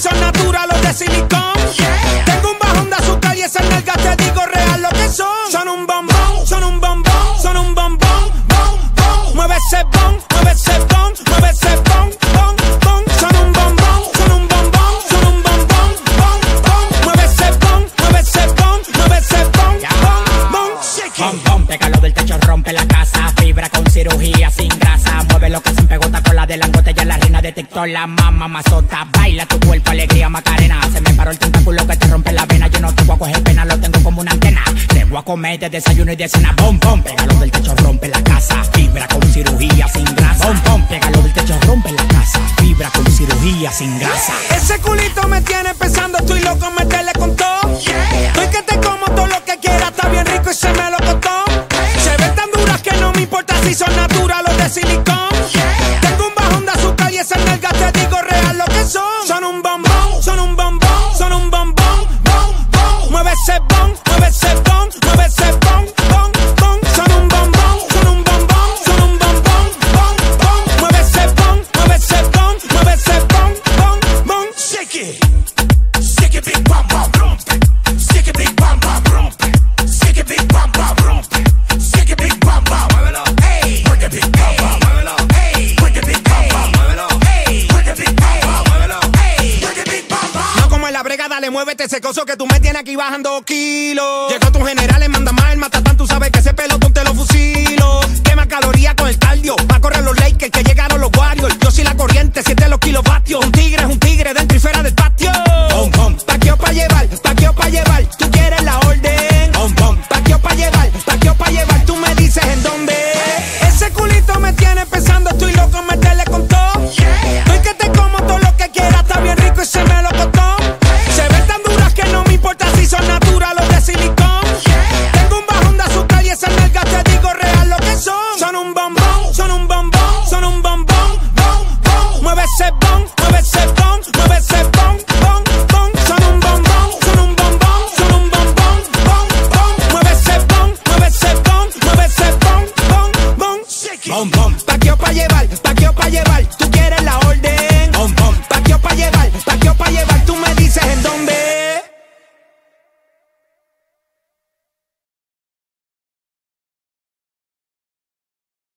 son natural los de silicón. Tengo un bajón de azúcar y esas nalgas te digo real lo que son. Son un bombón, son un bombón, son un bombón. Bon, bon. Mueve ese bon, mueve ese bon, mueve ese bon, bon, bon. Son un bombón, son un bombón, son un bombón, bon, bon. Mueve ese bon, mueve ese bon, mueve ese bon, bon, bon. Shake it. Del techo rompe la casa. Fibra con cirugía sin grasa. Mueve lo que se pegota con la de langote y la toda la mamá mazota. Baila tu cuerpo, alegría, macarena. Se me paró el tentáculo que te rompe la vena. Yo no te voy a coger pena, lo tengo como una antena. Te voy a comer de desayuno y de cena. Bom, bom, pégalo del techo, rompe la casa. Fibra con cirugía sin grasa. Bom, bom, pégalo del techo, rompe la casa. Fibra con cirugía sin grasa. Ese culito me tiene dale, muévete ese coso que tú me tienes aquí bajando kilos. Llegó tu general, le manda más el matatán, tú sabes que ese pelotón te lo fusilo. Quema calorías con el cardio, va a correr los Lakers que llegaron